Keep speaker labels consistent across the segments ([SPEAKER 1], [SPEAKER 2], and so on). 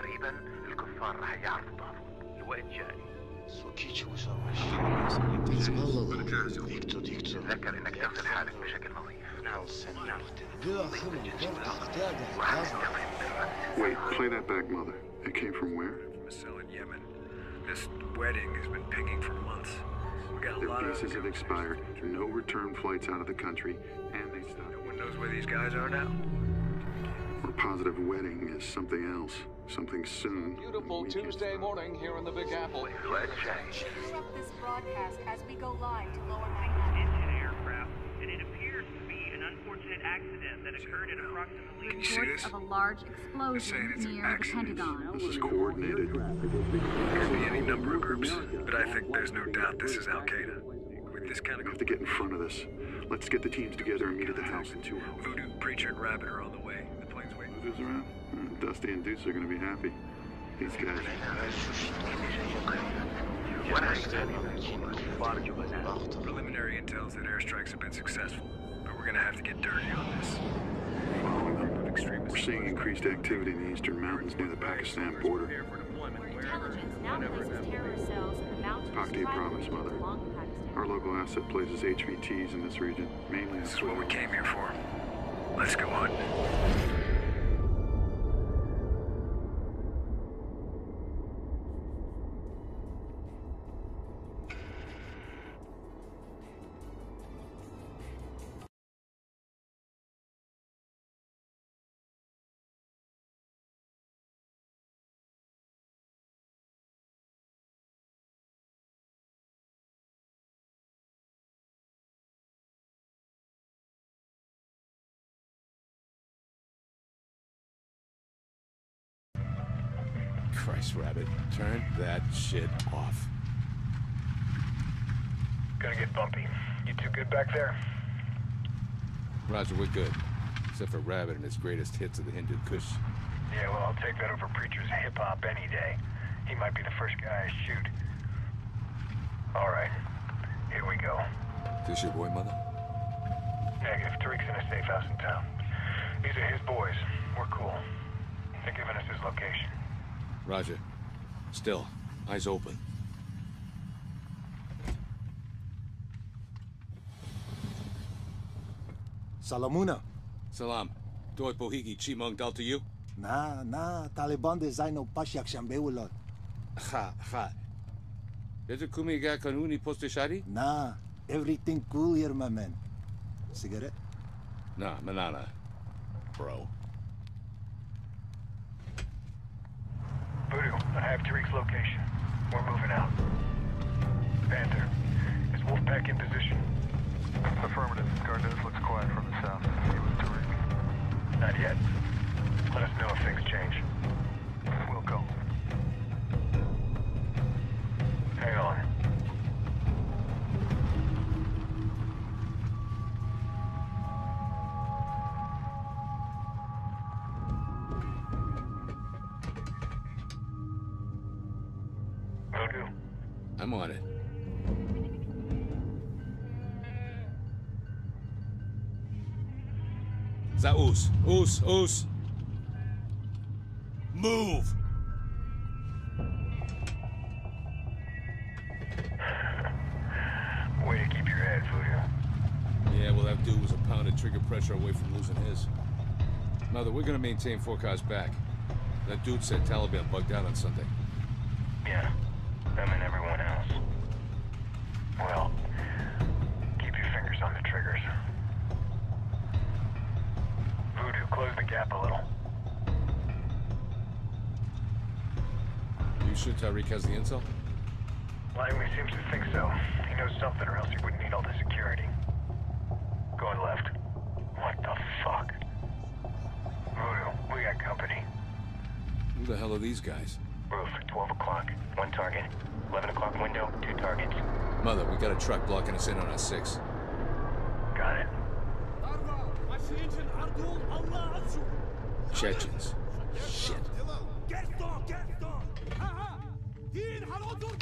[SPEAKER 1] قريبا الكفار رح يعرفوا بعضهم الوقت جاي
[SPEAKER 2] Słuchajcie, usłyszałeś? Dikto, dikto.
[SPEAKER 1] تذكر إنك تغسل حالك بشكل نظيف
[SPEAKER 2] Była chyba tak,
[SPEAKER 1] وعايز تفهم بالرأس
[SPEAKER 3] Wait, play that back, Mother. It came from where?
[SPEAKER 4] from a cell in Yemen. This wedding has been pinging for months. We got a
[SPEAKER 3] Their
[SPEAKER 4] lot
[SPEAKER 3] visas
[SPEAKER 4] of
[SPEAKER 3] have expired, no return flights out of the country, and they
[SPEAKER 4] No
[SPEAKER 3] stopped.
[SPEAKER 4] one knows where these guys are now.
[SPEAKER 3] We're positive wedding is something else, Something soon.
[SPEAKER 5] Beautiful Tuesday morning here in the Big Apple.
[SPEAKER 6] Interrupt this broadcast as we go live to Lower Manhattan.
[SPEAKER 7] aircraft, and it appears to be an unfortunate accident that occurred at approximately...
[SPEAKER 4] this?
[SPEAKER 8] of a large explosion near the Pentagon.
[SPEAKER 3] This is coordinated.
[SPEAKER 4] Could be any number of groups, but I think there's no doubt this is Al-Qaeda. With this kind of...
[SPEAKER 3] have to get in front of this. Let's get the teams together and meet at the house in two hours.
[SPEAKER 4] Voodoo, Preacher, and Rabbit are on the way
[SPEAKER 3] around. Dusty and Deuce are going to be happy. These guys.
[SPEAKER 4] Preliminary intel that airstrikes have been successful, but we're going to have to get dirty on this.
[SPEAKER 3] We're seeing increased activity in the eastern mountains near the Pakistan border. Paktia Province, Mother. Our local asset places HVTs in this region, mainly in
[SPEAKER 4] This is what we came here for. Let's go
[SPEAKER 9] on. Rabbit. Turn that shit off.
[SPEAKER 10] Gonna get bumpy. You two good back there?
[SPEAKER 9] Roger, we're good. Except for Rabbit and his greatest hits of the Hindu Kush.
[SPEAKER 10] Yeah, well, I'll take that over Preacher's hip-hop any day. He might be the first guy I shoot. All right, here we go.
[SPEAKER 9] This your boy, Mother?
[SPEAKER 10] Negative. Tariq's in a safe house in town. These are his boys. We're cool. They're giving us his location.
[SPEAKER 9] Roger. Still, eyes open.
[SPEAKER 2] Salamuna.
[SPEAKER 9] Salam. Doi Bohigi Chimong Dal to you?
[SPEAKER 2] Na, na, Taliban de zaino pasyak shambewulot.
[SPEAKER 9] Ha, ha. Better kumiga kanuni postishari?
[SPEAKER 2] Na, everything cool here, my man. Cigarette?
[SPEAKER 9] Nah, manana. Bro.
[SPEAKER 10] Voodoo, I have Tariq's location. We're moving out. Panther, is Wolfpack in position? Affirmative. Gardez looks quiet from the south. You with Tariq? Not yet. Let us know if things change. We'll go. Hang on.
[SPEAKER 9] Us, us. Move!
[SPEAKER 10] Way to keep your head, Voodoo.
[SPEAKER 9] Yeah, well, that dude was a pound of trigger pressure away from losing his. Mother, we're gonna maintain four cars back. That dude said Taliban bugged out on Sunday.
[SPEAKER 10] Yeah, them and everyone else. Well,
[SPEAKER 9] sure Tariq has the intel?
[SPEAKER 10] Langley seems to think so. He knows something or else he wouldn't need all the security. Going left. What the fuck? Voodoo, we got company.
[SPEAKER 9] Who the hell are these guys?
[SPEAKER 10] Roof, 12 o'clock, one target. 11 o'clock window, two targets.
[SPEAKER 9] Mother, we got a truck blocking us in on our six.
[SPEAKER 10] Got it.
[SPEAKER 9] Chechens. Shit.
[SPEAKER 11] Din Haroldun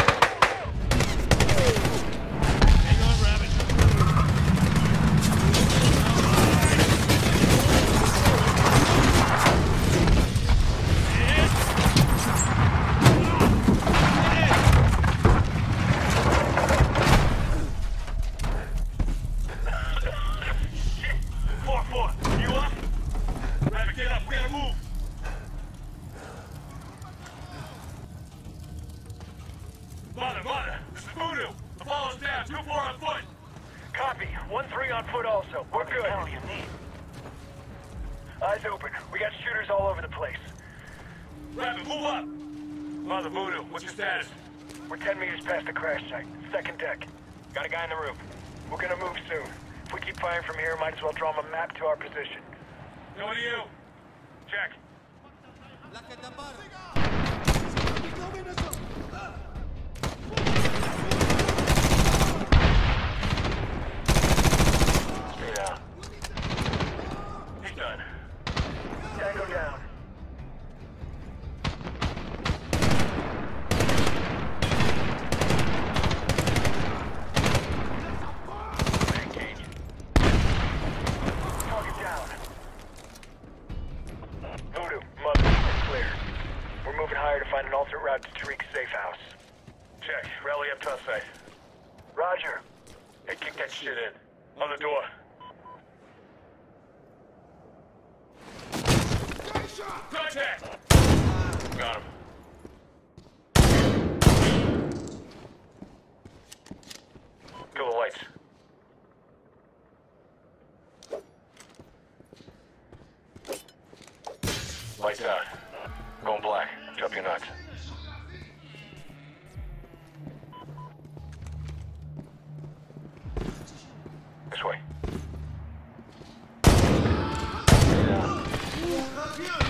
[SPEAKER 10] Roger.
[SPEAKER 11] Hey, kick that shit in. On the door. Contact! Got him.
[SPEAKER 10] Kill the lights.
[SPEAKER 11] Lights out. Going black. Drop your nuts.
[SPEAKER 10] Dieu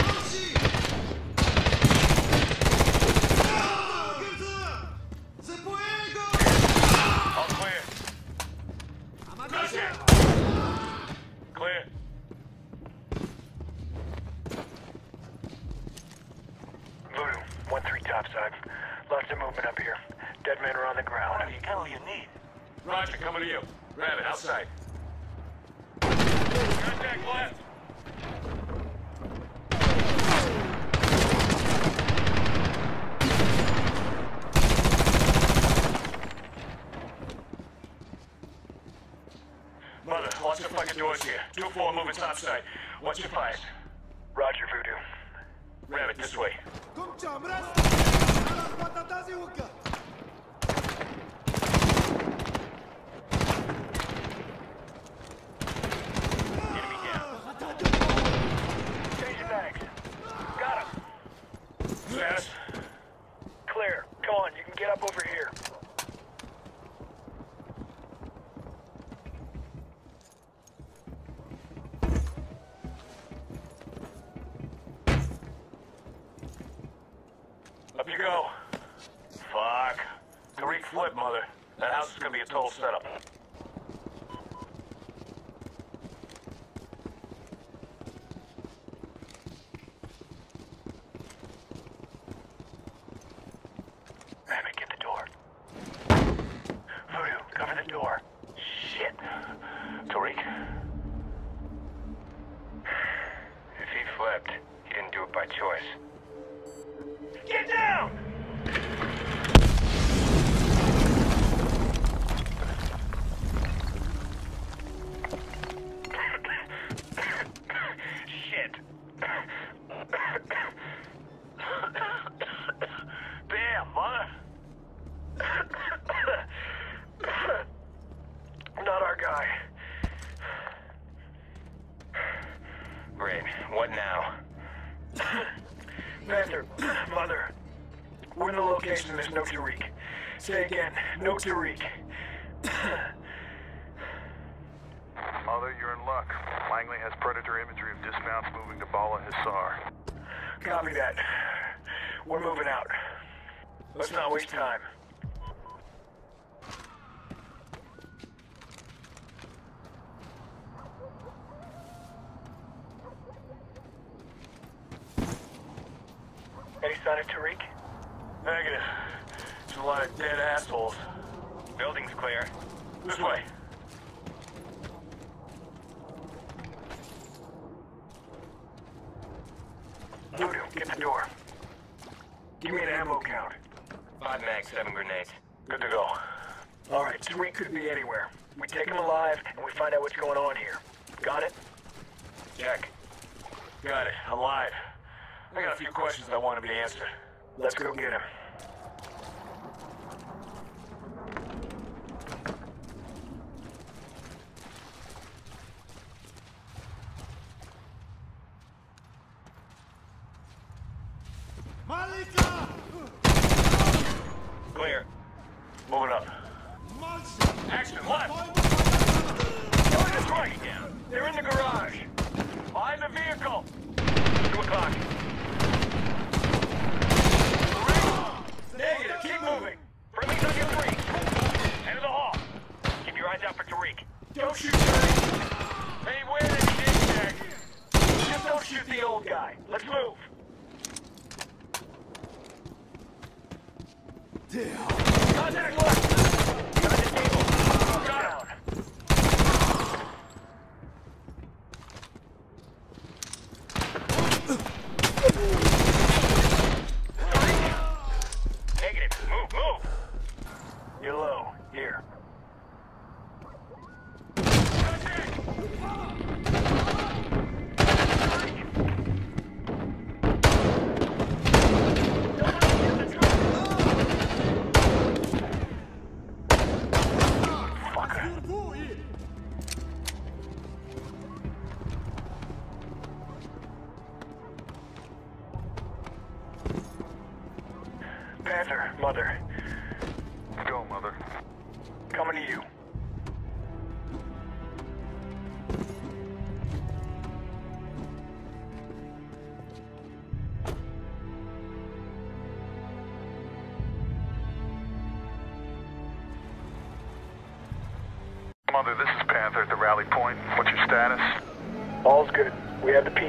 [SPEAKER 10] No Tariq.
[SPEAKER 5] Mother, you're in luck. Langley has predator imagery of dismounts moving to Bala Hissar.
[SPEAKER 10] Copy that. We're moving out. Let's not waste time. Any sign of Tariq?
[SPEAKER 11] Negative. There's a lot of dead assholes. Building's clear. This way.
[SPEAKER 10] Ludo, get the door. Give me an ammo count.
[SPEAKER 11] Five mags, seven grenades.
[SPEAKER 10] Good to go. All right, Tariq could be anywhere. We take him alive, and we find out what's going on here. Got it?
[SPEAKER 11] Check. Got it. Alive. I got a few questions I want to be answered.
[SPEAKER 10] Let's go get him.
[SPEAKER 11] Clear. Moving up. Action, left!
[SPEAKER 10] This right! They're in the garage.
[SPEAKER 11] Behind the vehicle! Two o'clock.
[SPEAKER 10] Negative. Keep moving.
[SPEAKER 11] Friendly's on your three. Head of the hall. Keep your eyes out for Tariq.
[SPEAKER 10] Don't shoot Tariq.
[SPEAKER 11] Hey, where did he get Jack?
[SPEAKER 10] Just don't shoot the old guy. Let's move. Contact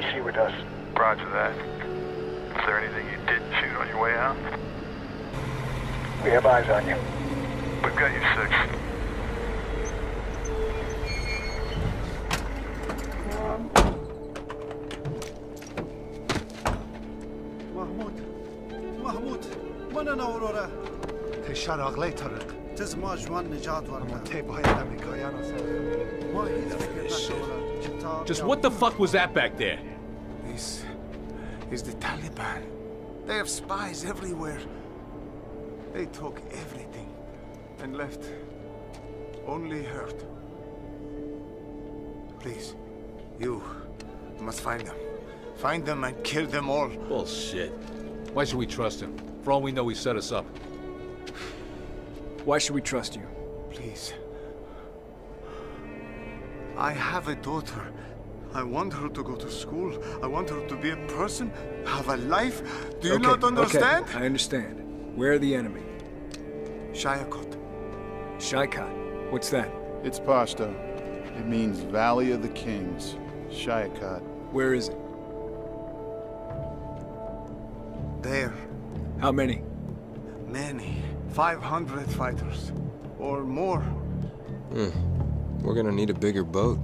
[SPEAKER 10] We have the PC with us.
[SPEAKER 5] Roger that. Is there anything you didn't shoot on your way out?
[SPEAKER 10] We have eyes on you.
[SPEAKER 5] We've got you six.
[SPEAKER 2] محمود محمود من اورورا
[SPEAKER 8] تشار اغلی طرق
[SPEAKER 2] تزما جوان نجات ورنا
[SPEAKER 8] تی باید امریکایان
[SPEAKER 2] ما هیچ فکر نکنم کتاب
[SPEAKER 9] Just what the fuck was that back there?
[SPEAKER 8] This is the Taliban. They have spies everywhere. They took everything and left only hurt. Please, you must find them. Find them and kill them all.
[SPEAKER 9] Bullshit. Why should we trust him? For all we know, he set us up.
[SPEAKER 12] Why should we trust you?
[SPEAKER 8] Please. I have a daughter. I want her to go to school. I want her to be a person, have a life. Do you
[SPEAKER 12] Okay,
[SPEAKER 8] not understand?
[SPEAKER 12] Okay, I understand. Where are the enemy?
[SPEAKER 8] Shahikot.
[SPEAKER 12] Shahikot. What's that?
[SPEAKER 13] It's Pashto. It means Valley of the Kings. Shahikot.
[SPEAKER 12] Where is it?
[SPEAKER 8] There.
[SPEAKER 12] How many?
[SPEAKER 8] Many. 500 fighters. Or more.
[SPEAKER 14] Hmm. We're gonna need a bigger boat.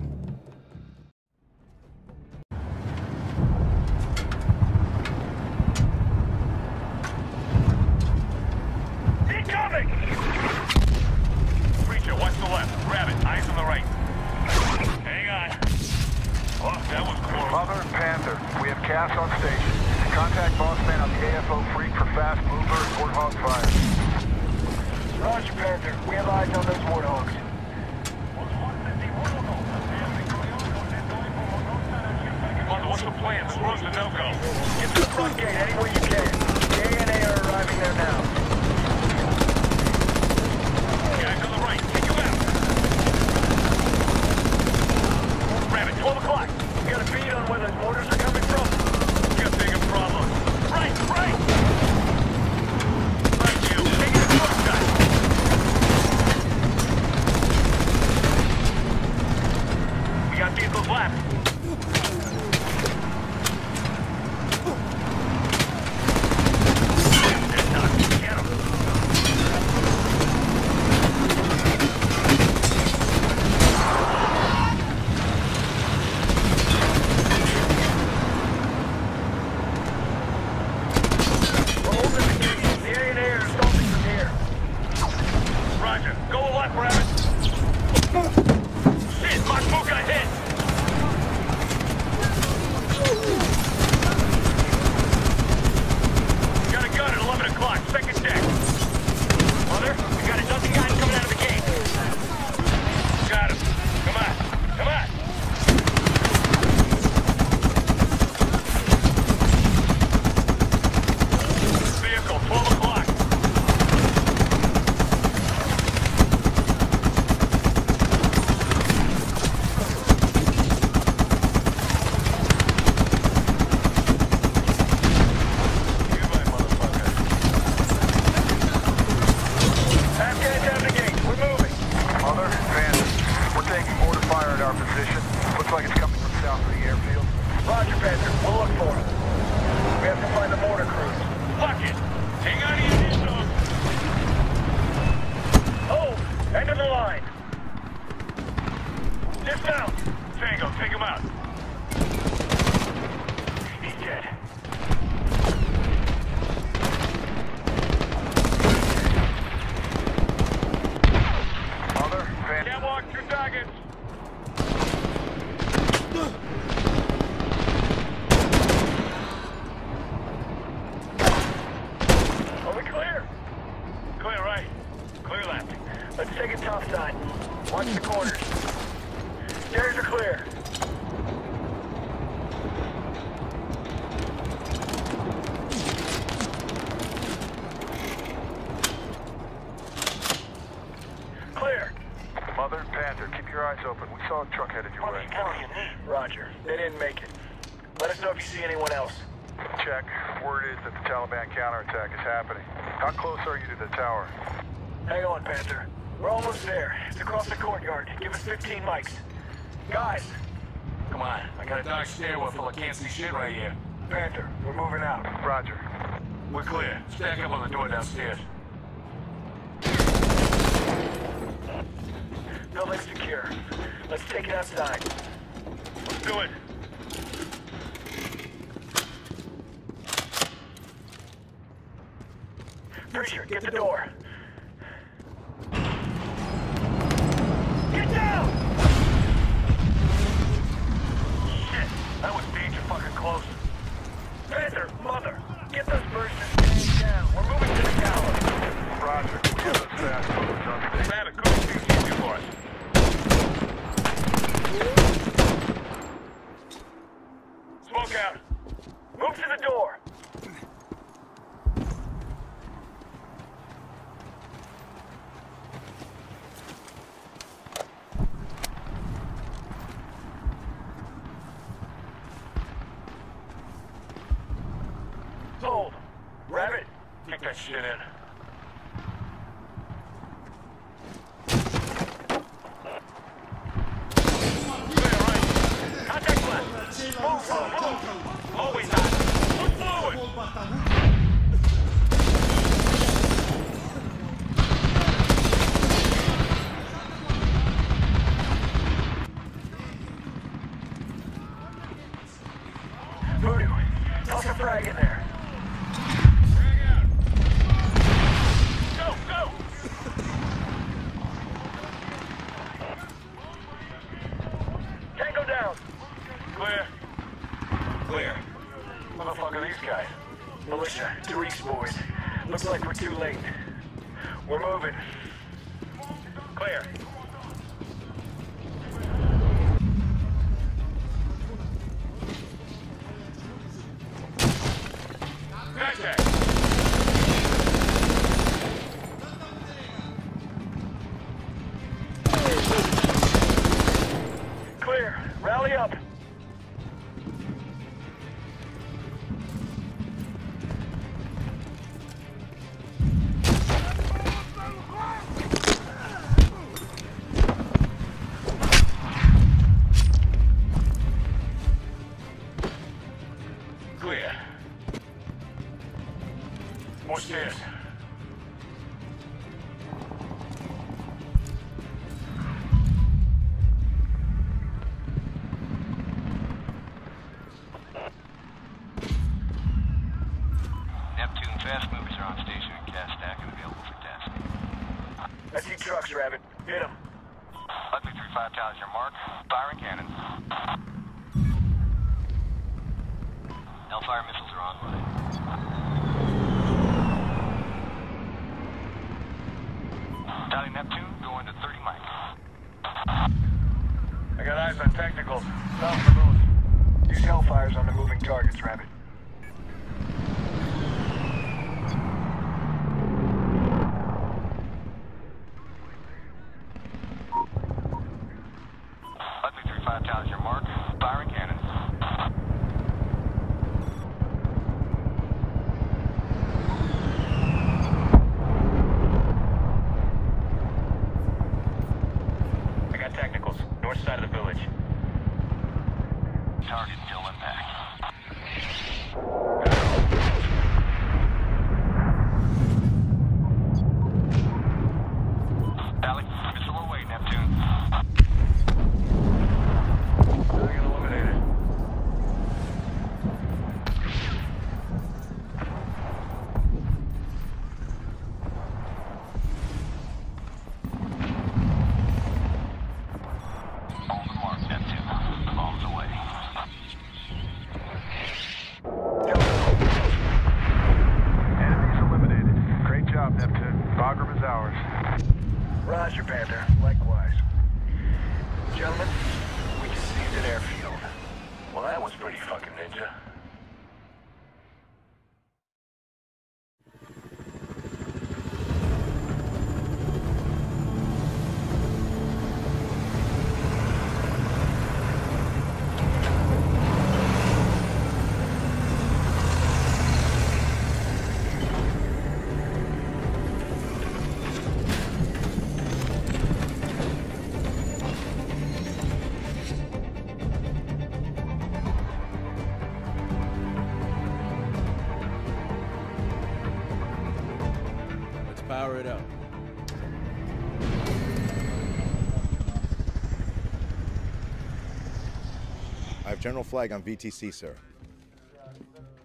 [SPEAKER 10] Your. We
[SPEAKER 5] saw a truck headed your way.
[SPEAKER 10] Roger. They didn't make it. Let us know if you see anyone else.
[SPEAKER 5] Check. Word is that the Taliban counterattack is happening. How close are you to the tower?
[SPEAKER 10] Hang on, Panther. We're almost there. It's across the courtyard. Give us 15 mics. Guys! Come on. I got a dark stairwell full of can't see shit right here. Panther, we're moving out.
[SPEAKER 5] Roger.
[SPEAKER 10] We're clear. Stack up on the door downstairs. Building's secure. Let's take it outside. Let's do it. Preacher, get the door. Get down! Shit, that was danger fucking close. Panther, mother, get those bursts and stand down. We're moving to the tower.
[SPEAKER 5] Roger. Get us fast. Mother's on station.
[SPEAKER 10] Rabbit, cool things easy for us. Smoke out. Move to the door. Hold. Rabbit, kick that shit in. Contact left. Move, move, move. Always not. Move forward. Voodoo, toss a frag in there. Go, go! Tango down. Clear. Clear. Motherfucker, these guys. Militia, Tariq's boys. Looks like we're too late. We're moving. Clear.
[SPEAKER 9] Power it up.
[SPEAKER 15] I have General Flagg on VTC, sir.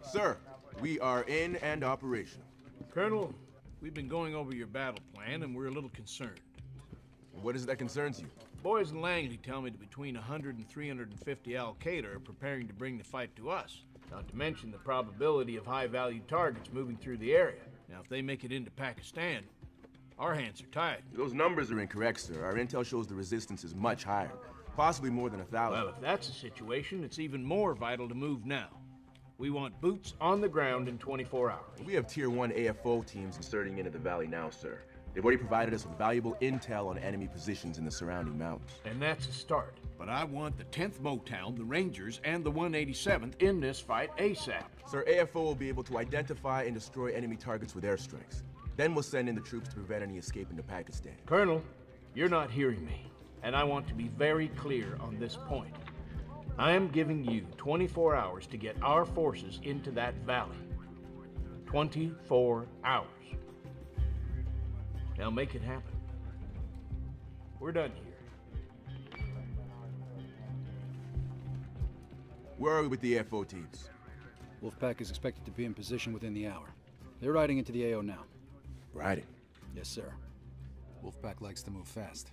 [SPEAKER 16] Sir, we are in and operational.
[SPEAKER 17] Colonel, we've been going over your battle plan and we're a little concerned.
[SPEAKER 16] What is it that concerns you?
[SPEAKER 17] Boys in Langley tell me that between 100 and 350 Al Qaeda are preparing to bring the fight to us. Not to mention the probability of high value targets moving through the area. Now, if they make it into Pakistan, our hands are tied.
[SPEAKER 16] Those numbers are incorrect, sir. Our intel shows the resistance is much higher, possibly more than a thousand.
[SPEAKER 17] Well, if that's the situation, it's even more vital to move now. We want boots on the ground in 24 hours.
[SPEAKER 16] We have Tier 1 AFO teams inserting into the valley now, sir. They've already provided us with valuable intel on enemy positions in the surrounding mountains.
[SPEAKER 17] And that's a start. But I want the 10th Mountain, the Rangers, and the 187th in this fight ASAP.
[SPEAKER 16] Sir, AFO will be able to identify and destroy enemy targets with airstrikes. Then we'll send in the troops to prevent any escape into Pakistan.
[SPEAKER 17] Colonel, you're not hearing me, and I want to be very clear on this point. I am giving you 24 hours to get our forces into that valley. 24 hours. Now make it happen. We're done here.
[SPEAKER 16] Where are we with the AFO teams?
[SPEAKER 18] Wolfpack is expected to be in position within the hour. They're riding into the AO now.
[SPEAKER 16] Riding?
[SPEAKER 18] Yes, sir.
[SPEAKER 2] Wolfpack likes to move fast.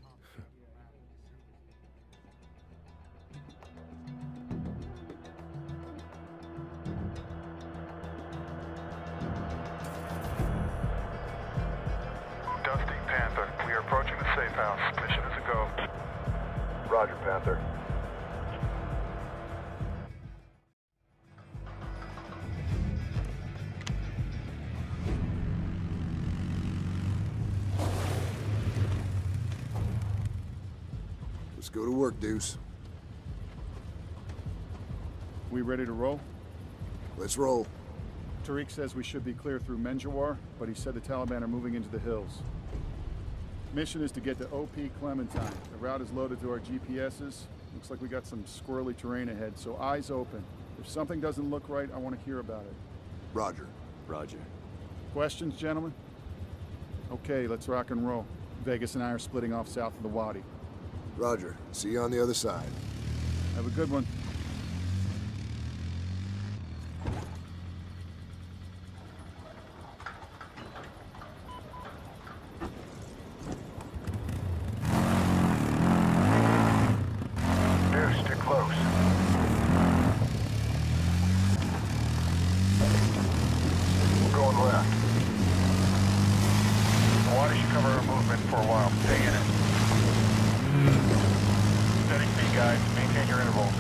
[SPEAKER 5] Dusty, Panther. We are approaching the safe house. Mission is a go. Roger, Panther.
[SPEAKER 19] Work, Deuce.
[SPEAKER 13] We ready to roll?
[SPEAKER 19] Let's roll.
[SPEAKER 13] Tariq says we should be clear through Menjawar, but he said the Taliban are moving into the hills. Mission is to get to OP Clementine. The route is loaded to our GPSs. Looks like we got some squirrely terrain ahead, so eyes open. If something doesn't look right, I want to hear about it.
[SPEAKER 19] Roger.
[SPEAKER 16] Roger.
[SPEAKER 13] Questions, gentlemen? Okay, let's rock and roll. Vegas and I are splitting off south of the Wadi.
[SPEAKER 19] Roger. See you on the other side.
[SPEAKER 13] Have a good one.
[SPEAKER 20] Dude, close. Going left. Why don't you cover our movement for a while? Stay in it. Steady speed, guys. Maintain your intervals.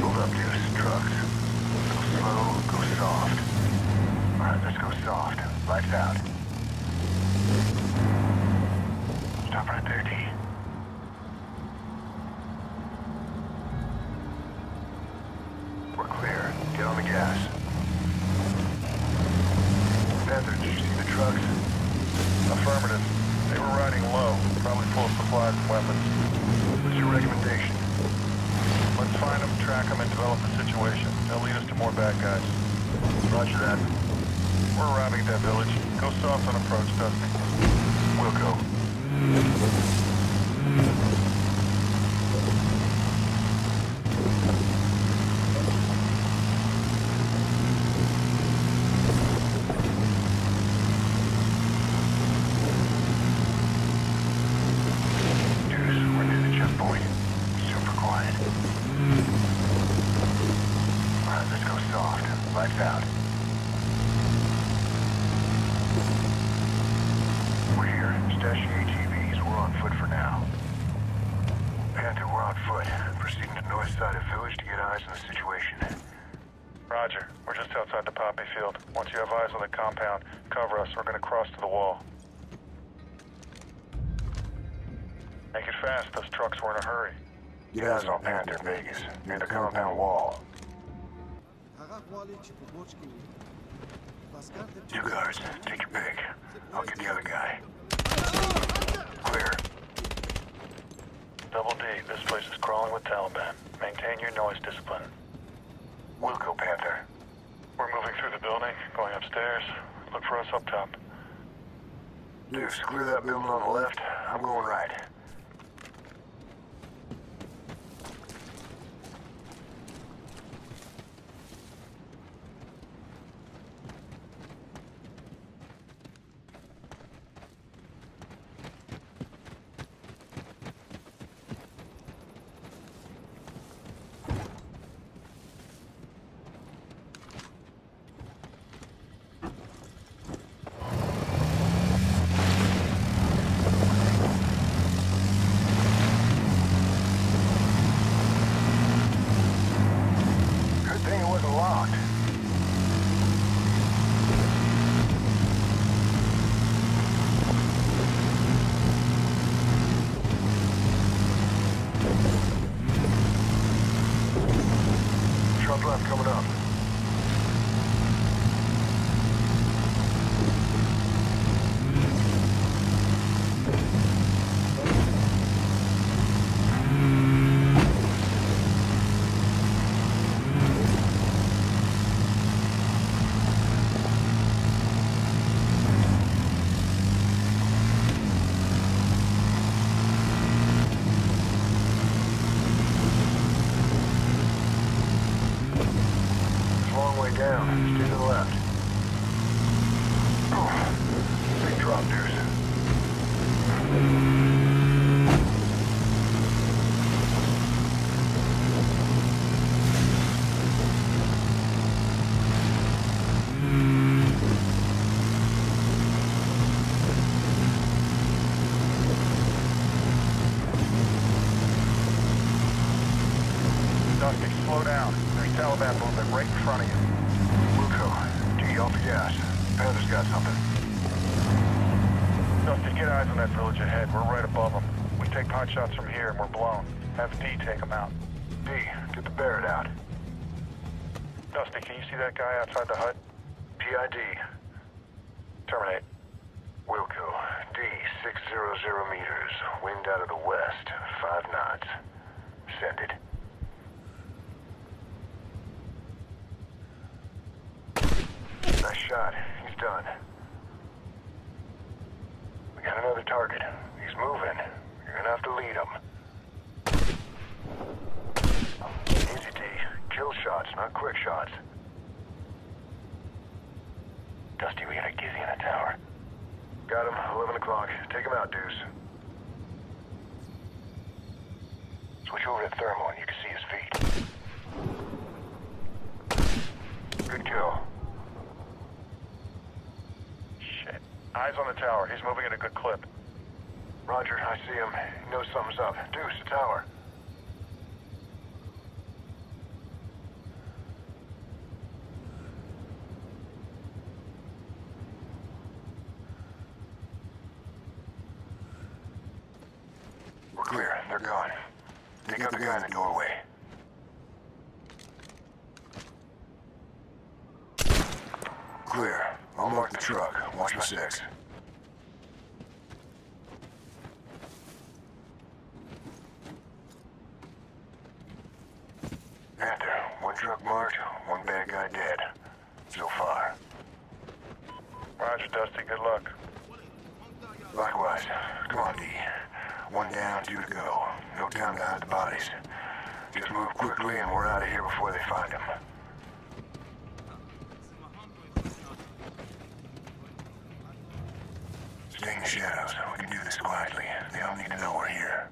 [SPEAKER 20] Move up, Deuce. Trucks. Go slow, go soft. Alright, let's go soft. Lights out. Stop right there, D. We're clear. Get on the gas. Panther, did you see the trucks? Affirmative. They were riding low, probably full of supplies and weapons. What's your recommendation? Let's find them, track them, and develop the situation. They'll lead us to more bad guys. Roger that. We're arriving at that village. Go soft on approach, Dusty. We'll go. Deuce, we're near the checkpoint. Super quiet. Alright, let's go soft. Lights out. We're here. Stash your ATVs. We're on foot for now. Panther, we're on foot. Proceeding to north side of village to get eyes on the situation. Roger. We're just outside the poppy field. Once you have eyes on the compound, cover us. We're gonna cross to the wall. Make it fast. Those trucks were in a hurry. Get eyes on Panther, Vegas. Near the compound wall. Two guards. Take your pick. I'll get the other guy. Clear. Double D, this place is crawling with Taliban. Maintain your noise discipline. We'll go, Panther. We're moving through the building, going upstairs. Look for us up top. Deuce, clear that building on the left. I'm going right. Gas. Panther's got something. Dusty, get eyes on that village ahead. We're right above them. We take pot shots from here and we're blown. Have D take them out. D, get the Barrett out. Dusty, can you see that guy outside the hut?
[SPEAKER 10] PID. Terminate. Wilco, D600 meters. Wind out of the west. Five knots. Send it. Nice shot. He's done. We got another target. He's moving. You're gonna have to lead him. Easy, D. Kill shots, not quick shots. Dusty, we got a Gizzy in the tower. Got him. 11 o'clock. Take him out, Deuce. Switch over to thermal and you can see his feet. Good kill.
[SPEAKER 20] Shit. Eyes on the tower. He's moving at a good clip.
[SPEAKER 10] Roger, I see him. He knows something's up. Deuce, the tower. We're clear. They're gone. Take out the guy in the doorway. Clear. Mark the truck. Watch my six. Panther, one truck marked, one bad guy dead. So far.
[SPEAKER 20] Roger, Dusty. Good luck.
[SPEAKER 10] Likewise. Come on, D. One down, two to go. No time to hide the bodies. Just move quickly and we're out of here before they find them. Stay in the shadows. We can do this quietly. They don't need to know we're here.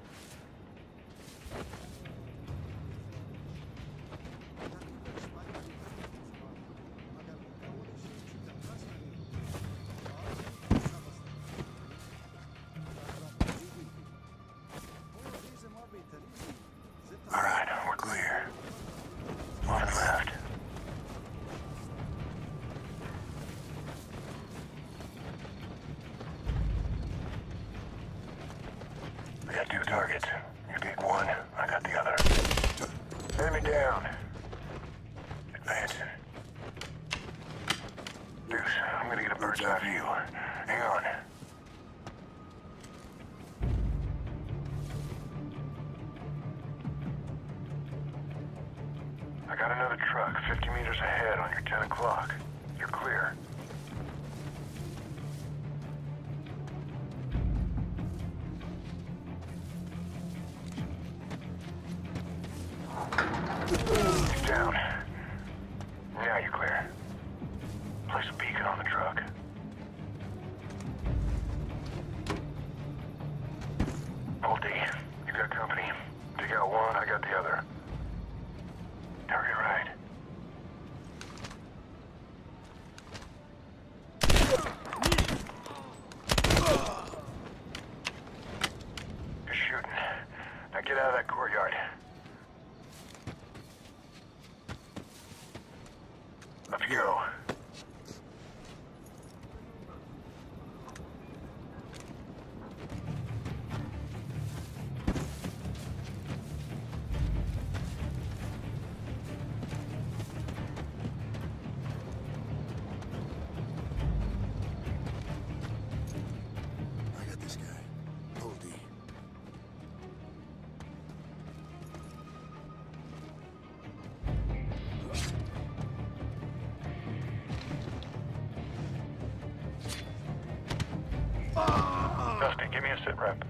[SPEAKER 20] Sit rep.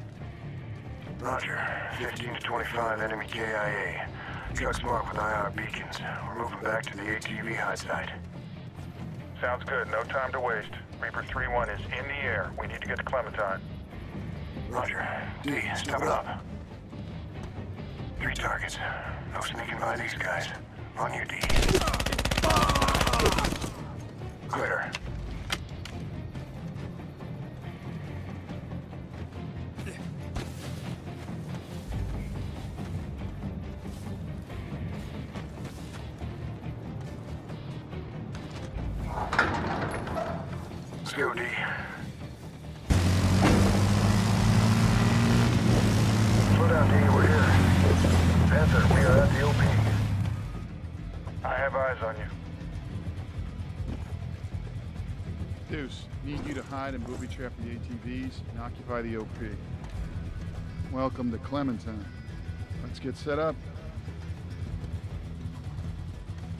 [SPEAKER 10] Roger. 15 to 25 enemy KIA. Trucks marked with IR beacons. We're moving back to the ATV hide site.
[SPEAKER 20] Sounds good. No time to waste. Reaper 3-1 is in the air. We need to get to Clementine.
[SPEAKER 10] Roger. D, step it up. Three targets. No sneaking by these guys. On your D.
[SPEAKER 13] Ah! Clear. And occupy the OP. Welcome to Clementine. Let's get set up.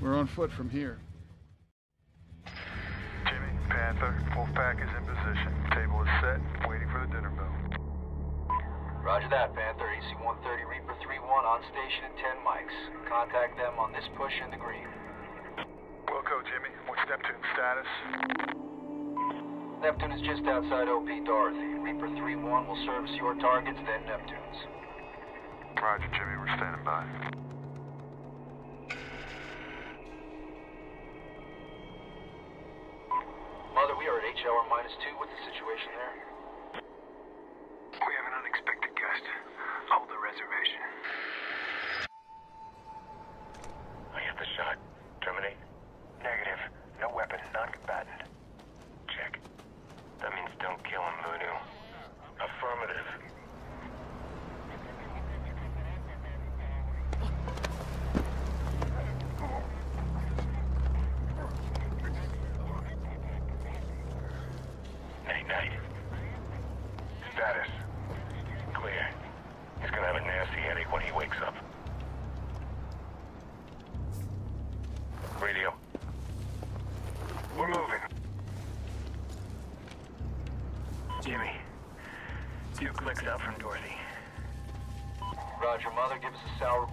[SPEAKER 13] We're on foot from here.
[SPEAKER 5] Neptune
[SPEAKER 21] is just outside OP Dorothy. Reaper 3-1 will service your targets, then Neptune's.
[SPEAKER 5] Roger, Jimmy. We're standing by.
[SPEAKER 21] Mother, we are at HR minus two. What's the situation there?
[SPEAKER 1] We have an unexpected guest. Hold the reservation.
[SPEAKER 10] I have the shot. Terminate. Negative. No weapon. Non-combatant. That means don't kill him, Voodoo. Affirmative.
[SPEAKER 5] your
[SPEAKER 10] mother, gives a sour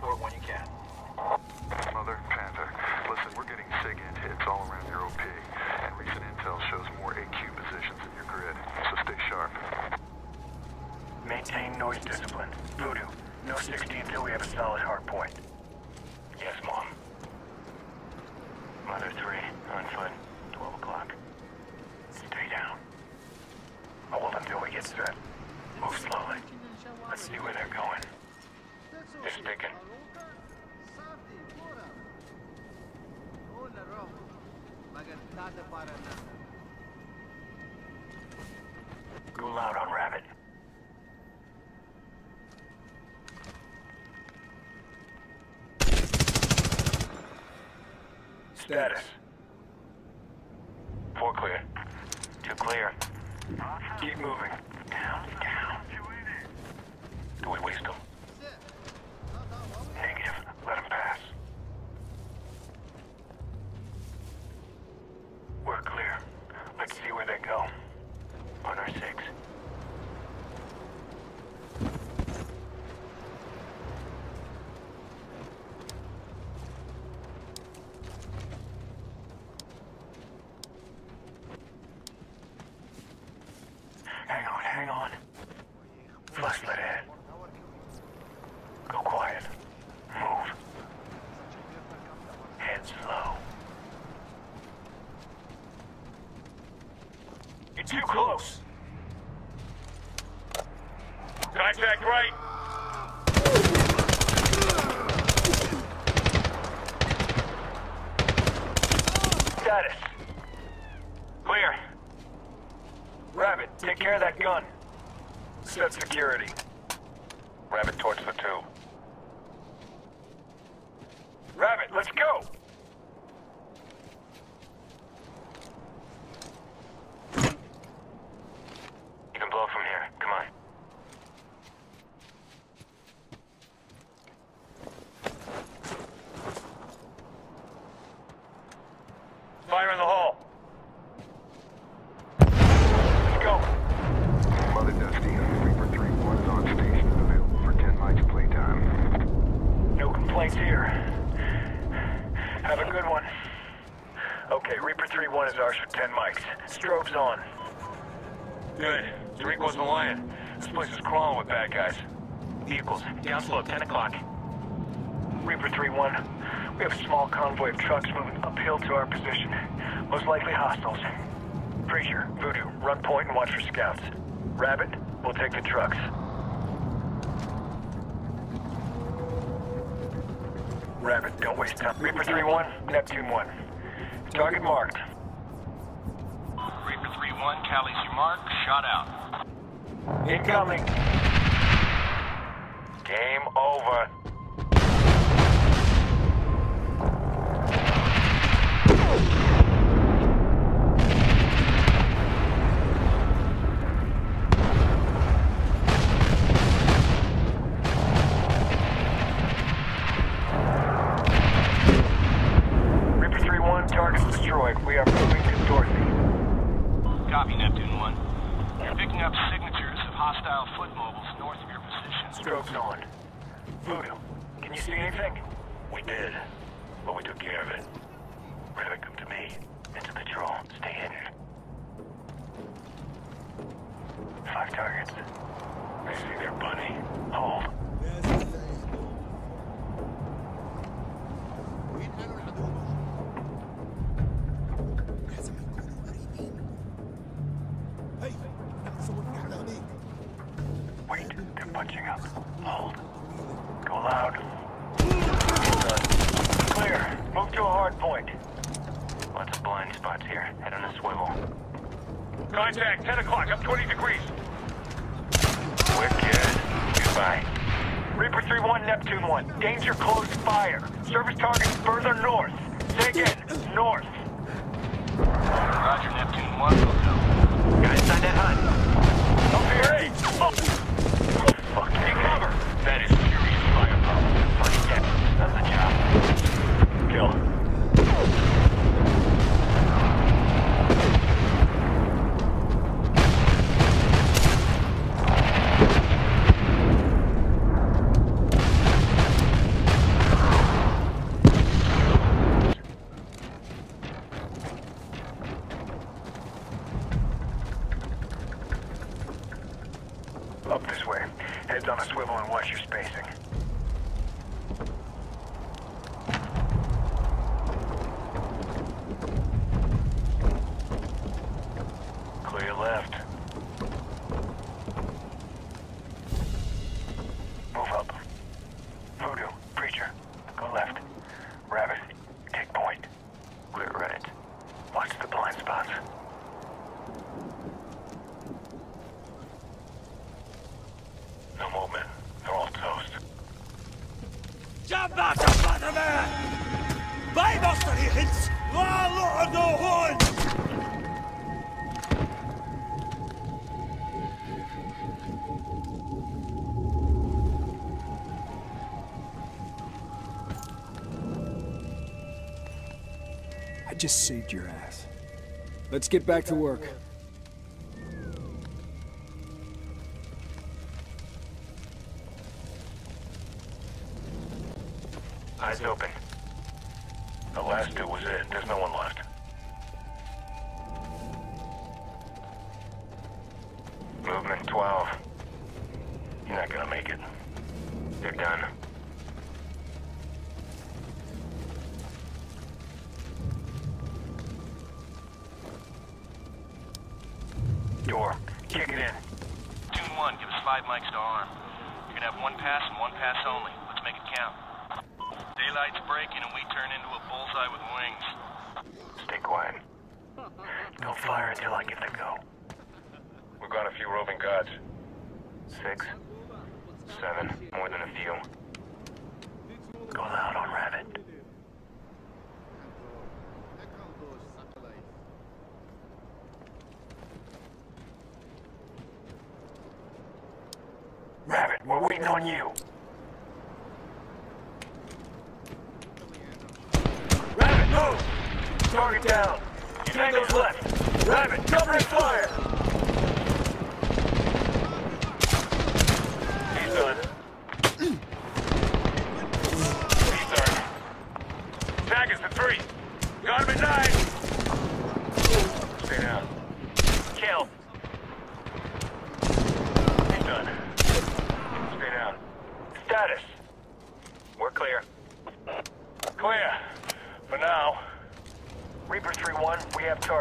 [SPEAKER 10] status. status. defense low. You're too close. Contact right. Status. it. Clear. Rabbit, take care of that gun. Set security. trucks. Rabbit, don't
[SPEAKER 5] waste time. Reaper 3-1,
[SPEAKER 10] Neptune 1. Target marked. Reaper 3-1, Callie's your mark. Shot out. Incoming. Game over. Copy, Neptune 1. You're picking
[SPEAKER 22] up signatures of hostile foot mobiles north
[SPEAKER 10] of your position. Stroke's on. Voodoo, can you see anything? We did, but we took care of it. Rivik, come to me. Into the draw. Stay hidden. Five targets. Maybe they're bunny. Hold. Yes. Danger close fire. Service targets
[SPEAKER 18] Bijbaster hier iets! Waar de hond!
[SPEAKER 11] I just saved your ass. Let's get back to work.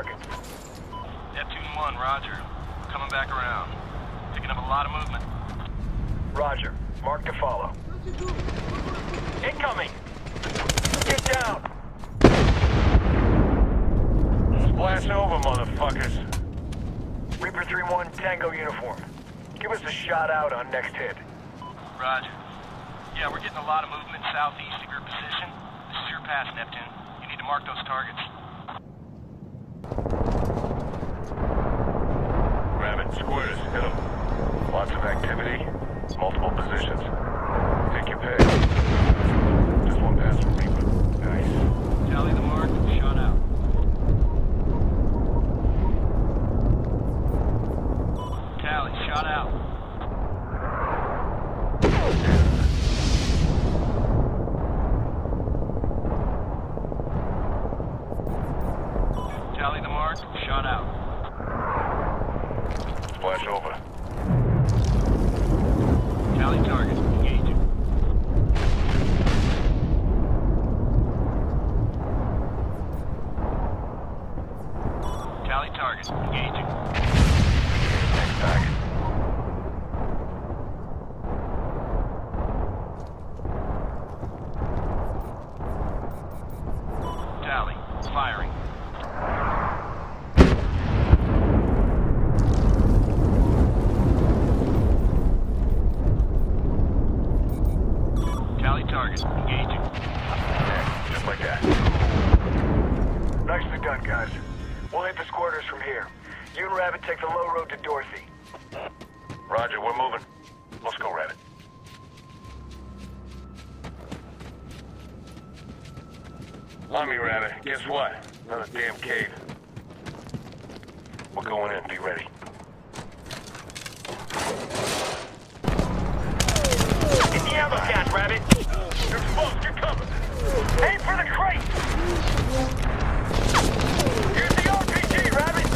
[SPEAKER 10] Targets.
[SPEAKER 22] Neptune 1, roger. Coming back around. Picking up a lot of movement.
[SPEAKER 10] Roger. Mark to follow. Incoming! Get down! Splash over, motherfuckers. Reaper 3-1, Tango uniform. Give us a shot out on next hit.
[SPEAKER 22] Roger. Yeah, we're getting a lot of movement southeast of your position. This is your pass, Neptune. You need to mark those targets.
[SPEAKER 10] Rabbit, squares, hit them. Lots of activity, multiple positions. Take your pick. Just one pass from Reaper. Nice.
[SPEAKER 22] Tally the mark,
[SPEAKER 10] Ammo cat, Rabbit! They're close, get cover! Aim for the crate! Here's the RPG, Rabbit!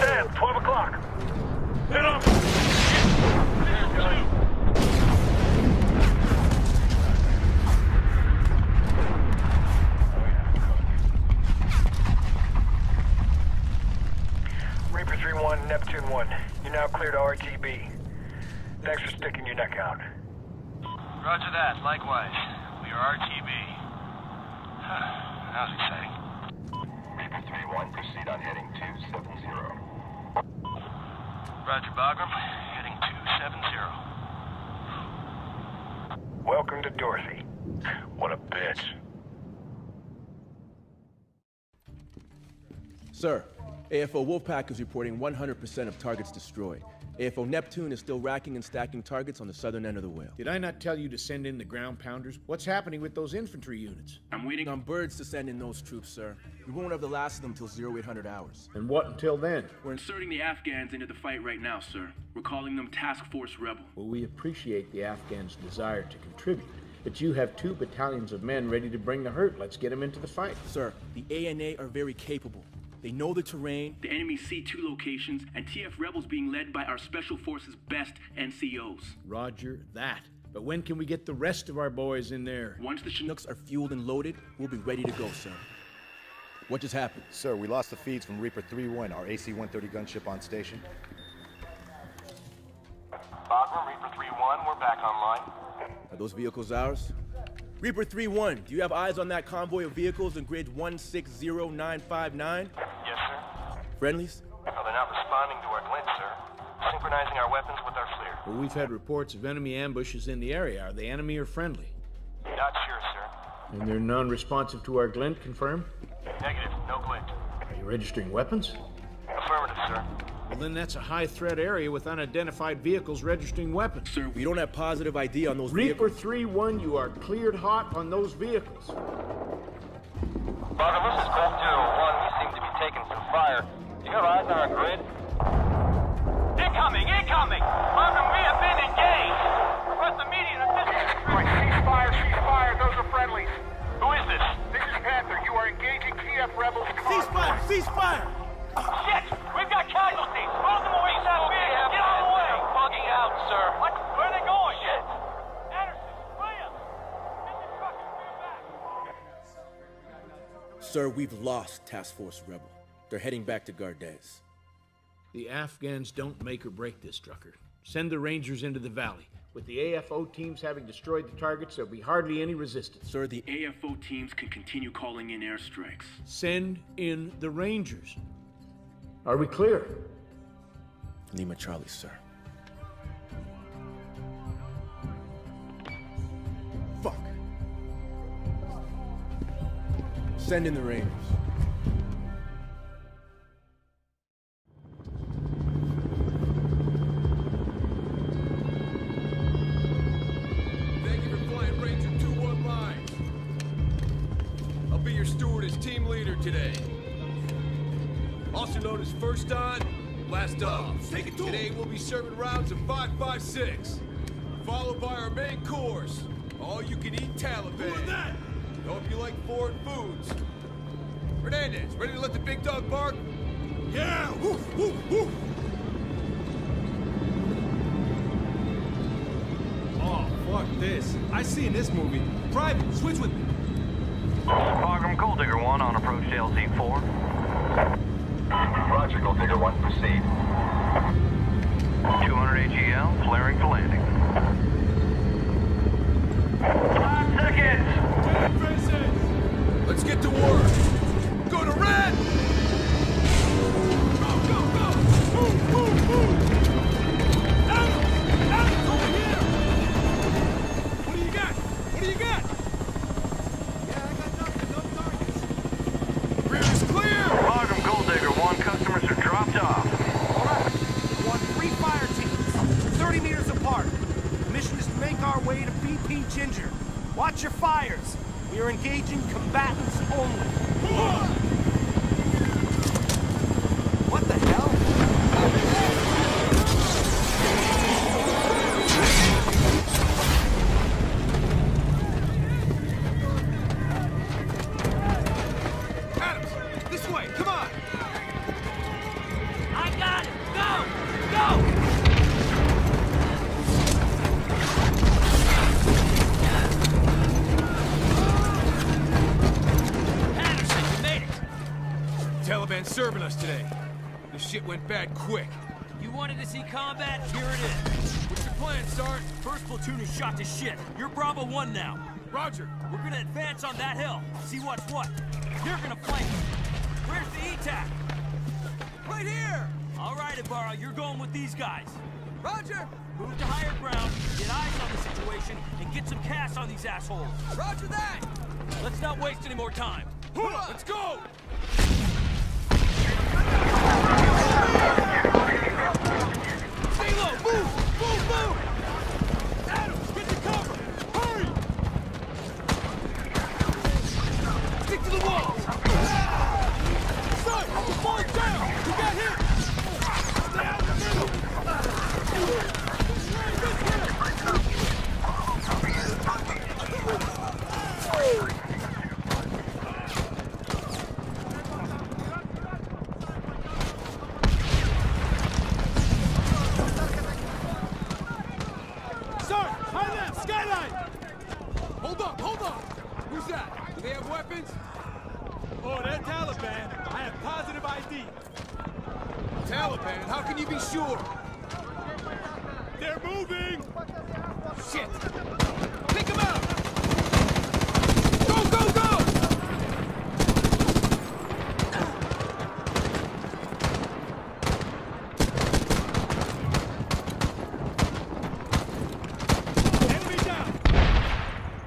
[SPEAKER 10] Sam, 12 o'clock. Hit him! Reaper 3-1, Neptune 1. You're now clear to RTB. Thanks for sticking your neck out.
[SPEAKER 22] Roger that. Likewise. We are RTB. that was exciting.
[SPEAKER 1] Reaper 3-1, proceed on heading 270.
[SPEAKER 22] Roger Bagram. Heading 270.
[SPEAKER 10] Welcome to Dorothy.
[SPEAKER 11] What a bitch.
[SPEAKER 16] Sir, AFO Wolfpack is reporting 100% of targets destroyed. AFO Neptune is still racking and stacking targets on the southern end of the whale.
[SPEAKER 17] Did I not tell you to send in the ground pounders? What's happening with those infantry units?
[SPEAKER 16] I'm waiting on birds to send in those troops, sir. We won't have the last of them till 0800 hours.
[SPEAKER 17] And what until then?
[SPEAKER 23] We're inserting the Afghans into the fight right now, sir. We're calling them Task Force Rebel.
[SPEAKER 17] Well, we appreciate the Afghans' desire to contribute, but you have two battalions of men ready to bring the hurt. Let's get them into the fight.
[SPEAKER 16] Sir, the ANA are very capable. They know the terrain.
[SPEAKER 23] The enemy C2 locations, and TF Rebels being led by our Special Forces' best NCOs.
[SPEAKER 17] Roger that. But when can we get the rest of our boys in there?
[SPEAKER 23] Once the
[SPEAKER 16] Chinooks are fueled and loaded, we'll be ready to go, sir. What just happened?
[SPEAKER 15] Sir, we lost the feeds from Reaper 3-1, our AC-130 gunship on station.
[SPEAKER 22] Bagram, Reaper 3-1. We're back online.
[SPEAKER 16] Are those vehicles ours? Reaper 3-1, do you have eyes on that convoy of vehicles in grid 160959?
[SPEAKER 22] Yes.
[SPEAKER 16] Friendlies?
[SPEAKER 22] Well, they're not responding to our glint, sir. Synchronizing our weapons with our FLIR.
[SPEAKER 17] Well, we've had reports of enemy ambushes in the area. Are they enemy or friendly?
[SPEAKER 22] Not sure, sir.
[SPEAKER 17] And they're non-responsive to our glint, confirm?
[SPEAKER 22] Negative. No glint.
[SPEAKER 17] Are you registering weapons?
[SPEAKER 22] Affirmative, sir.
[SPEAKER 17] Well, then that's a high threat area with unidentified vehicles registering weapons.
[SPEAKER 16] Sir, we don't have positive ID on those
[SPEAKER 17] Reaper
[SPEAKER 16] vehicles.
[SPEAKER 17] 3-1, you are cleared hot on those vehicles.
[SPEAKER 21] Bagram, this is Golf 01. We seem to be taking some fire. Do you eyes on our grid?
[SPEAKER 24] Incoming! Incoming! Bagram, we have been engaged! Request immediate assistance!
[SPEAKER 10] Right, ceasefire, ceasefire. Those are friendlies.
[SPEAKER 22] Who is this?
[SPEAKER 10] This is Panther. You are engaging TF rebels.
[SPEAKER 24] Ceasefire! Ceasefire! Shit! We've got casualties! Move them away, South Get out of the way!
[SPEAKER 21] Bugging out, sir.
[SPEAKER 24] What? Where are they going? Shit! Anderson! Williams! Get the truck and back!
[SPEAKER 16] Sir, we've lost Task Force Rebel. They're heading back to Gardez.
[SPEAKER 17] The Afghans don't make or break this, Drucker. Send the Rangers into the valley. With the AFO teams having destroyed the targets, there'll be hardly any resistance.
[SPEAKER 16] Sir, the
[SPEAKER 23] AFO teams can continue calling in airstrikes.
[SPEAKER 17] Send in the Rangers. Are we clear?
[SPEAKER 16] Lima Charlie, sir. Fuck. Send in the Rangers.
[SPEAKER 9] I'll be your steward as team leader today. Also known as first on, last up. Take it Today we'll be serving rounds of 5.56, followed by our main course, all you can eat Taliban. that? Hope you like foreign foods. Hernandez, ready to let the big dog bark? Yeah! Woof, woof, woof!
[SPEAKER 25] Oh, fuck this. I seen this movie. Private, switch with me.
[SPEAKER 11] Gold Digger 1 on approach to LZ4.
[SPEAKER 1] Roger, Gold Digger 1, proceed.
[SPEAKER 10] 200 AGL, Flaring for landing. Five seconds!
[SPEAKER 25] Let's get to work. Go to red! Go, go, go! Move, move, move! Serving us today. This shit went bad quick.
[SPEAKER 26] You wanted to see combat? Here it is.
[SPEAKER 25] What's your plan, Sarge?
[SPEAKER 26] First platoon is shot to shit. You're Bravo 1 now.
[SPEAKER 25] Roger.
[SPEAKER 26] We're gonna advance on that hill. See what's what. You're gonna flank. Where's the ETAC?
[SPEAKER 25] Right here!
[SPEAKER 26] All right, Ibarra, you're going with these guys.
[SPEAKER 25] Roger!
[SPEAKER 26] Move to higher ground, get eyes on the situation, and get some CAS on these assholes.
[SPEAKER 25] Roger that!
[SPEAKER 26] Let's not waste any more time.
[SPEAKER 25] Let's go!
[SPEAKER 26] Move! Move! Move!
[SPEAKER 25] Adams, get to cover! Hurry! Stick to the walls! Son, the fall's down! You got hit! Stay out of the middle! Sir, high left, skyline! Hold up, hold up! Who's that? Do they have weapons?
[SPEAKER 27] Oh, they're Taliban. I have positive ID.
[SPEAKER 25] Taliban? How can you be sure?
[SPEAKER 27] They're moving!
[SPEAKER 25] Shit! Take him out! Go, go, go!
[SPEAKER 27] Enemy down!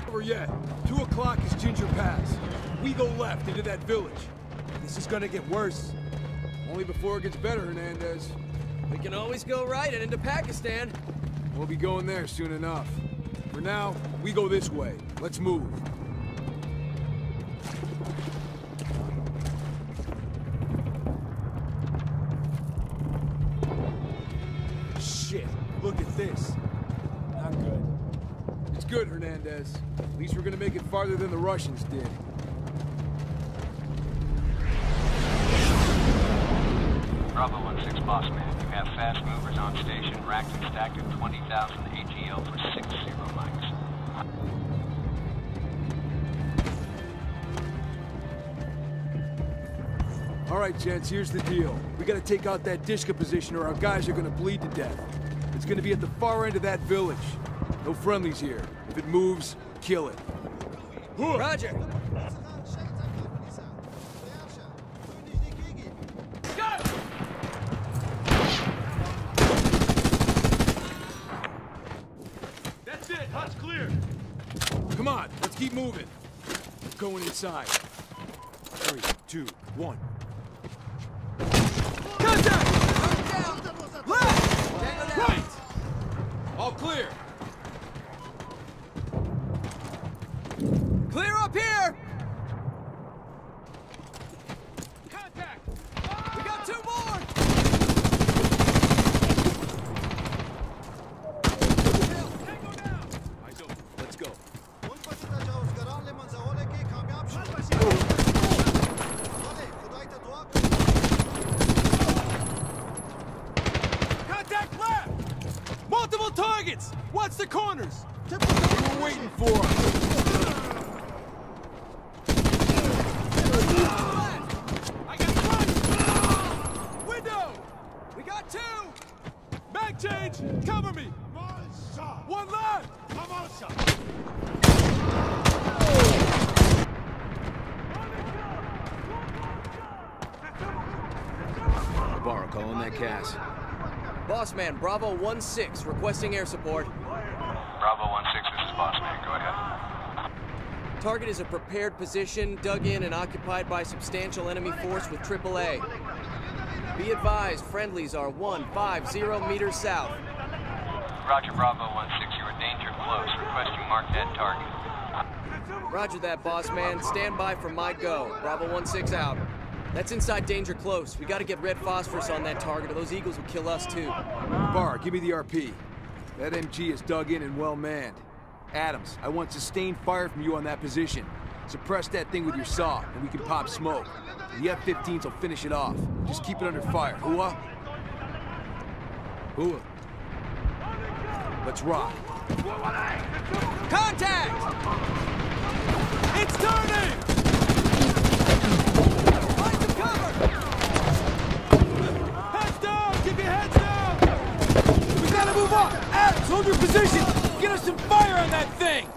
[SPEAKER 25] Over yet. Two o'clock is Ginger Pass. We go left into that village. This is gonna get worse. Only before it gets better, Hernandez.
[SPEAKER 16] We can always go right and into Pakistan.
[SPEAKER 25] We'll be going there soon enough. For now, we go this way. Let's move. Shit, look at this. Not good. It's good, Hernandez. At least we're gonna make it farther than the Russians did.
[SPEAKER 22] Boss man. You have fast movers on station, racked and stacked at 20,000 AGL for 6-0 mics.
[SPEAKER 25] All right, gents, here's the deal. We gotta take out that Dishka position or our guys are gonna bleed to death. It's gonna be at the far end of that village. No friendlies here. If it moves, kill it.
[SPEAKER 16] Roger.
[SPEAKER 25] Keep moving. Going inside. Three, two, one. Contact! Left! Right! All clear.
[SPEAKER 16] Clear up here!
[SPEAKER 25] Contact!
[SPEAKER 16] We got two more!
[SPEAKER 25] Eyes open. Let's go.
[SPEAKER 27] Contact left! Multiple targets! Watch the corners!
[SPEAKER 25] We're waiting for him.
[SPEAKER 27] Window!
[SPEAKER 16] We got two!
[SPEAKER 27] Mag change! Cover me!
[SPEAKER 16] One left! Come on, shot!
[SPEAKER 25] Navarro calling that CAS.
[SPEAKER 26] Boss man, Bravo 1-6, requesting air support.
[SPEAKER 28] Bravo 1-6, this is Boss Man. Go ahead.
[SPEAKER 26] Target is a prepared position, dug in and occupied by substantial enemy force with AAA. Be advised, friendlies are 150 meters south.
[SPEAKER 28] Roger, Bravo 1-6, you're in danger close. Requesting mark that target.
[SPEAKER 26] Roger that, boss man. Stand by for my go. Bravo 1-6 out. That's inside danger close. We gotta get red phosphorus on that target or those eagles will kill us too. Ah.
[SPEAKER 25] Bar, give me the RP. That MG is dug in and well manned. Adams, I want sustained fire from you on that position. Suppress that thing with your saw, and we can pop smoke. The F-15s will finish it off. Just keep it under fire. Hua? Hua. Let's rock.
[SPEAKER 26] Contact! It's turning! Find some cover!
[SPEAKER 22] Gotta move on! Adams, hold your position! Get us some fire on that thing!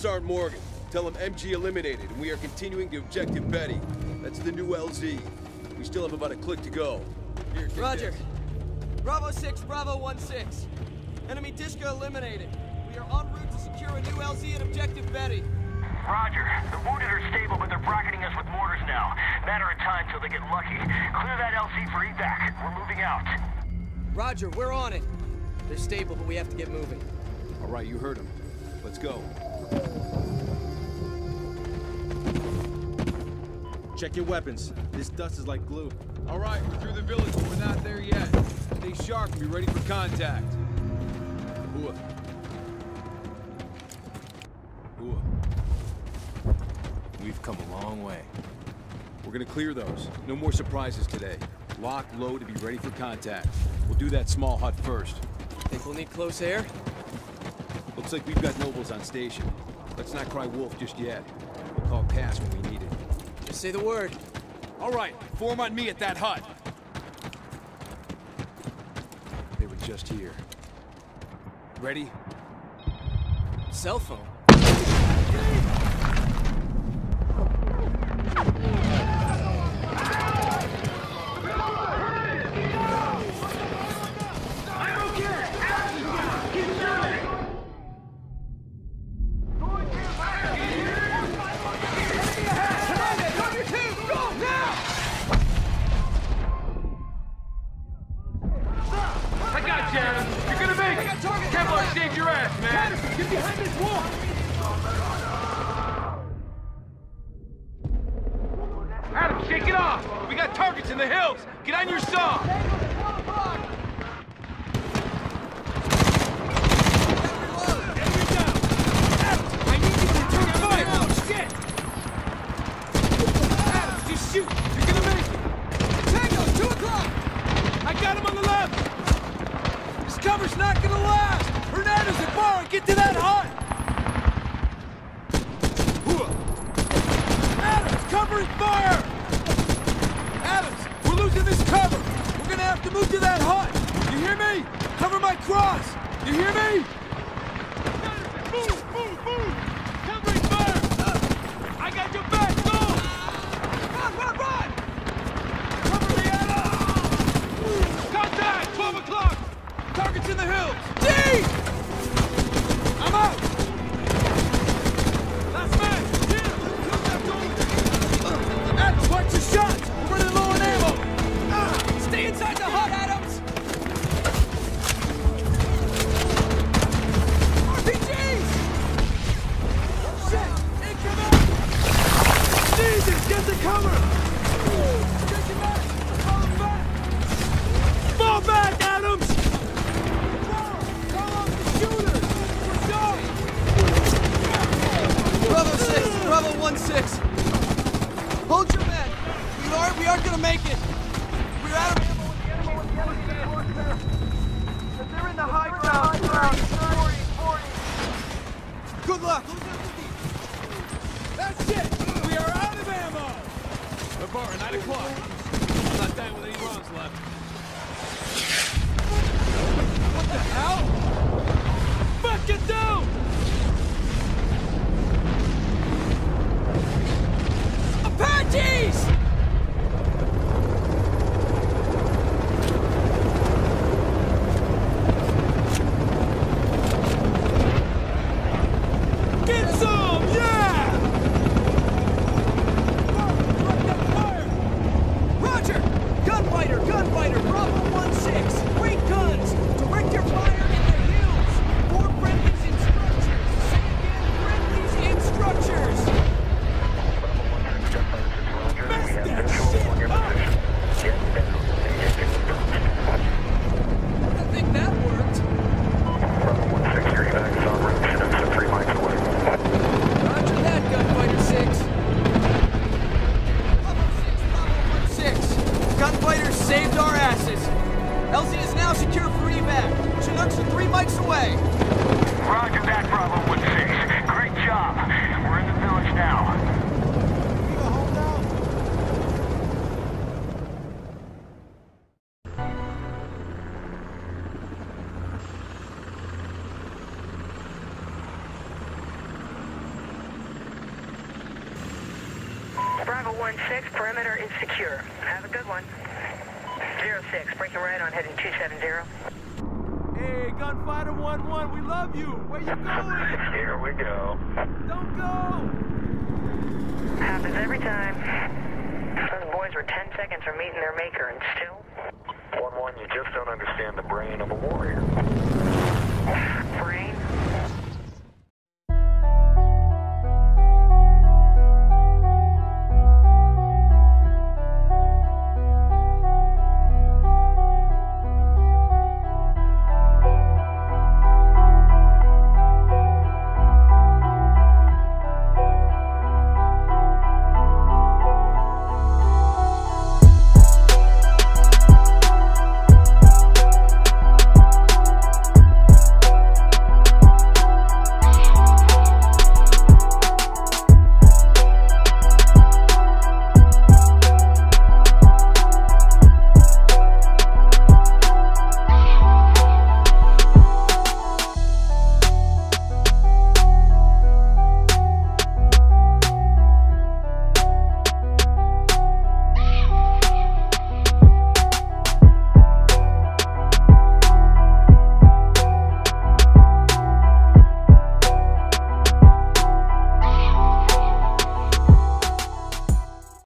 [SPEAKER 16] Sergeant Morgan. Tell him MG eliminated, and we are continuing to objective Betty. That's the new LZ. We still have about a click to go. Here,
[SPEAKER 26] Roger.
[SPEAKER 16] this.
[SPEAKER 26] Bravo 6, Bravo 1-6. Enemy Disco eliminated. We are en route to secure a new LZ at Objective Betty.
[SPEAKER 21] Roger. The wounded are stable, but they're bracketing us with mortars now. Matter of time till they get lucky. Clear that LZ for evac. We're moving out.
[SPEAKER 26] Roger, we're on it. They're stable, but we have to get moving.
[SPEAKER 25] All right, you heard him. Let's go.
[SPEAKER 22] Check your weapons. This dust is like glue.
[SPEAKER 16] All right, we're through the village, but we're not there yet. Stay sharp and be ready for contact. Hua.
[SPEAKER 25] Hua. We've come a long way. We're gonna clear those. No more surprises today. Lock, low to be ready for contact. We'll do that small hut first.
[SPEAKER 26] Think we'll need close air?
[SPEAKER 25] Looks like we've got nobles on station. Let's not cry wolf just yet. We'll call CAS when we need it.
[SPEAKER 26] Just say the word.
[SPEAKER 25] All right, form on me at that hut. They were just here. Ready?
[SPEAKER 26] Cell phone.
[SPEAKER 22] To
[SPEAKER 25] move to that hut! You hear me? Cover my cross! You hear me?
[SPEAKER 24] Move, move, move! Covering fire! I got your back, go! Run, run, run! Cover me, Adam! Contact, 12 o'clock!
[SPEAKER 25] Target's in the hills! D! I'm out! Cover! Take it back! Fall back! Fall back, Adams! Call off the shooters! We're going!
[SPEAKER 26] Bravo 6, Bravo 1-6. Hold your men. We are, we aren't gonna make it. We're out of
[SPEAKER 24] They're in the high ground! ground. 40, 40!
[SPEAKER 25] Good luck! That's it! We are out of ammo!
[SPEAKER 9] Navarre, 9 o'clock. I'm not dying with any rounds left.
[SPEAKER 25] What the hell? Fuck, get down!